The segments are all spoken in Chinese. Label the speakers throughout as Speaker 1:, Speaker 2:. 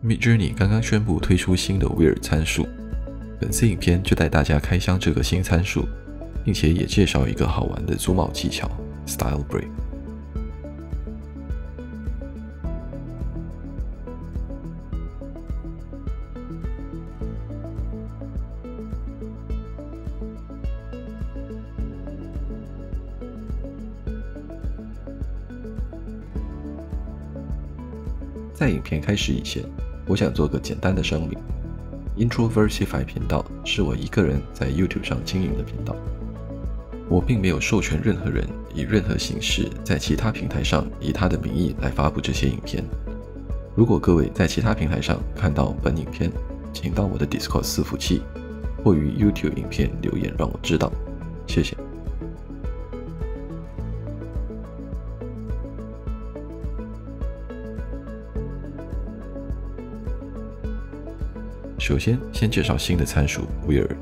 Speaker 1: Midjourney 刚刚宣布推出新的 Weird 参数，本次影片就带大家开箱这个新参数，并且也介绍一个好玩的租帽技巧 Style Break。在影片开始以前，我想做个简单的声明：Introversify 频道是我一个人在 YouTube 上经营的频道，我并没有授权任何人以任何形式在其他平台上以他的名义来发布这些影片。如果各位在其他平台上看到本影片，请到我的 Discord 伺服器或于 YouTube 影片留言让我知道，谢谢。首先，先介绍新的参数 Weird。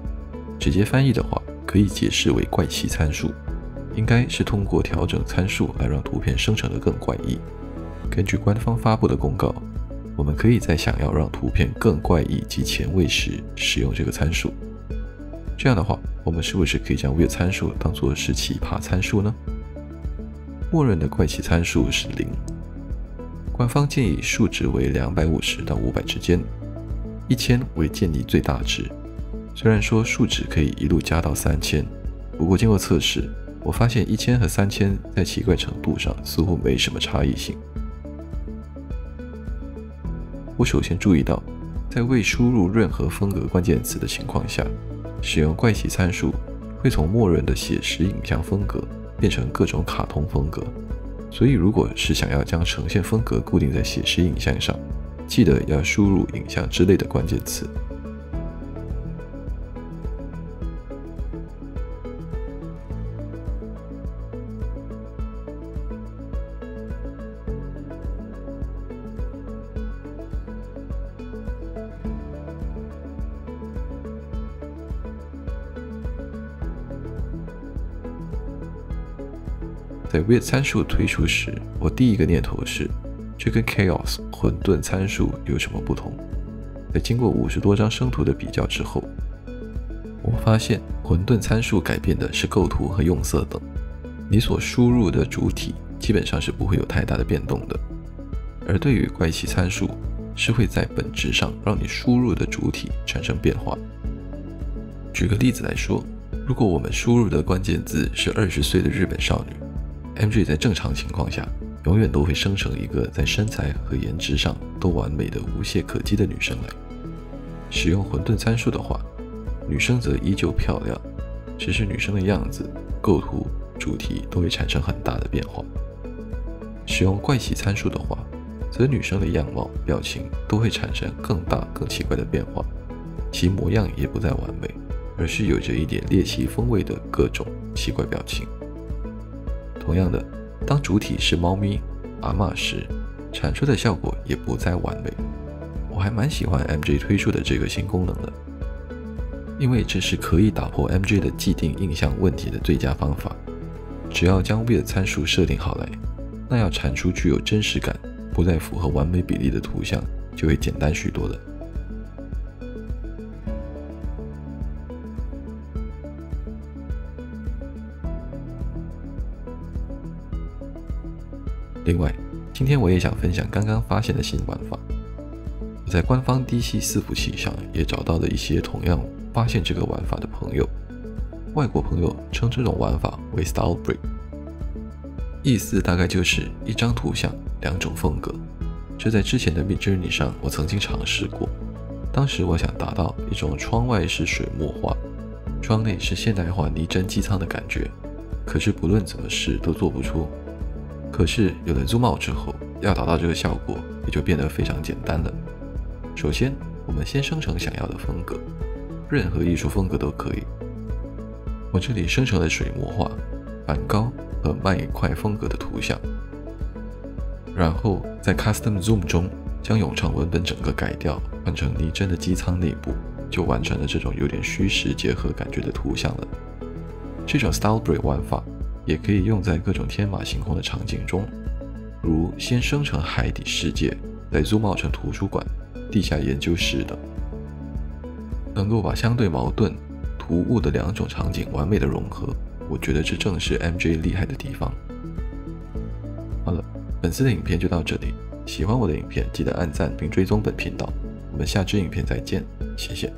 Speaker 1: 直接翻译的话，可以解释为怪奇参数，应该是通过调整参数来让图片生成的更怪异。根据官方发布的公告，我们可以在想要让图片更怪异及前卫时使用这个参数。这样的话，我们是不是可以将 Weird 参数当作是奇葩参数呢？默认的怪奇参数是零，官方建议数值为两百五十到五百之间。一千为建立最大值，虽然说数值可以一路加到三千，不过经过测试，我发现一千和三千在奇怪程度上似乎没什么差异性。我首先注意到，在未输入任何风格关键词的情况下，使用怪奇参数会从默认的写实影像风格变成各种卡通风格。所以，如果是想要将呈现风格固定在写实影像上，记得要输入影像之类的关键词。在 Weird 参数推出时，我第一个念头是。这跟 Chaos 混沌参数有什么不同？在经过五十多张生图的比较之后，我发现混沌参数改变的是构图和用色等。你所输入的主体基本上是不会有太大的变动的，而对于怪奇参数，是会在本质上让你输入的主体产生变化。举个例子来说，如果我们输入的关键字是二十岁的日本少女，MJ 在正常情况下。永远都会生成一个在身材和颜值上都完美的无懈可击的女生来。使用混沌参数的话，女生则依旧漂亮，只是女生的样子、构图、主题都会产生很大的变化。使用怪奇参数的话，则女生的样貌、表情都会产生更大、更奇怪的变化，其模样也不再完美，而是有着一点猎奇风味的各种奇怪表情。同样的。当主体是猫咪、阿玛时，产出的效果也不再完美。我还蛮喜欢 MJ 推出的这个新功能的，因为这是可以打破 MJ 的既定印象问题的最佳方法。只要将 V 的参数设定好来，那要产出具有真实感、不再符合完美比例的图像，就会简单许多了。另外，今天我也想分享刚刚发现的新玩法。我在官方 DC 伺服器上也找到了一些同样发现这个玩法的朋友。外国朋友称这种玩法为 Style Break，意思大概就是一张图像两种风格。这在之前的 Midjourney 上我曾经尝试过，当时我想达到一种窗外是水墨画，窗内是现代化拟真机舱的感觉，可是不论怎么试都做不出。可是有了 Zoom Out 之后，要达到这个效果也就变得非常简单了。首先，我们先生成想要的风格，任何艺术风格都可以。我这里生成了水墨画、梵高和麦块风格的图像，然后在 Custom Zoom 中将永长文本整个改掉，换成拟真的机舱内部，就完成了这种有点虚实结合感觉的图像了。这种 Style Break 玩法。也可以用在各种天马行空的场景中，如先生成海底世界，再 zoom out 成图书馆，地下研究室的，能够把相对矛盾、突兀的两种场景完美的融合，我觉得这正是 MJ 厉害的地方。好了，本次的影片就到这里。喜欢我的影片，记得按赞并追踪本频道。我们下支影片再见，谢谢。